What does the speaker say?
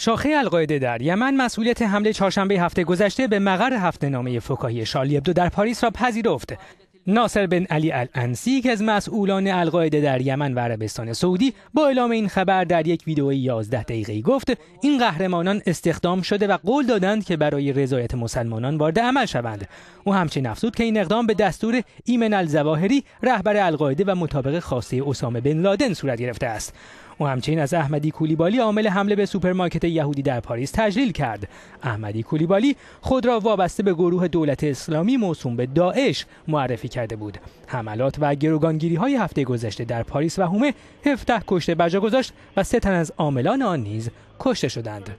شاخه القاعده در یمن مسئولیت حمله چهارشنبه هفته گذشته به مقر هفته نامه فکاهی شارلی ابدو در پاریس را پذیرفت. ناصر بن علی الانسی که از مسئولان القاعده در یمن و عربستان سعودی با اعلام این خبر در یک ویدئوی 11 دقیقه‌ای گفت این قهرمانان استخدام شده و قول دادند که برای رضایت مسلمانان وارد عمل شوند او همچنین افزود که این اقدام به دستور ایمن الزواهری رهبر القاعده و مطابق خواسته اسامه بن لادن صورت گرفته است او همچنین از آمدی کولیبالی عامل حمله به سوپرمارکت یهودی در پاریس تجلیل کرد. آمدی کولیبالی خود را وابسته به گروه دولت اسلامی موسوم به داعش معرفی کرده بود. حملات و گروگانگیری های هفته گذشته در پاریس و حومه 17 کشته بجا گذاشت و سه تن از عاملان آن نیز کشته شدند.